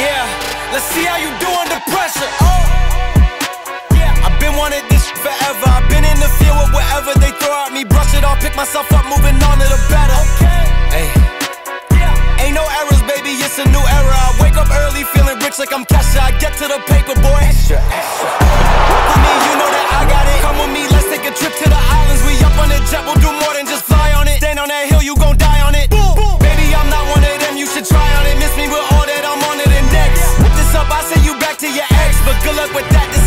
Yeah, let's see how you do under pressure. Oh, yeah, I've been wanted this forever. I've been in the field with whatever they throw at me. Brush it off, pick myself up, moving on to the better. Okay. Hey. Yeah. Ain't no errors, baby, it's a new era. I wake up early feeling rich like I'm Kesha. I get to the paper, boy. Extra, extra. Work with me, you know that I got it. Come with me, let's take a trip to the islands. We up on the jet, we'll do more than just fly on it. Stand on that hill, you gon' die on it. Boom. with that.